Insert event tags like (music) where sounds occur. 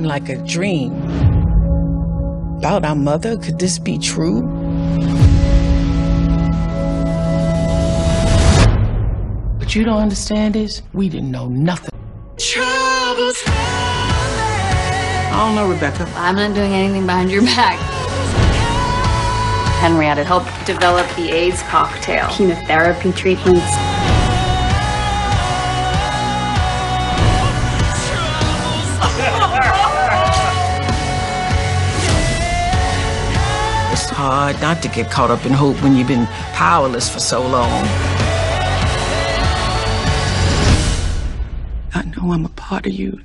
like a dream. About our mother, could this be true? What you don't understand is we didn't know nothing. I don't know, Rebecca. I'm not doing anything behind your back. Henrietta helped develop the AIDS cocktail, chemotherapy treatments. (laughs) hard not to get caught up in hope when you've been powerless for so long. I know I'm a part of you.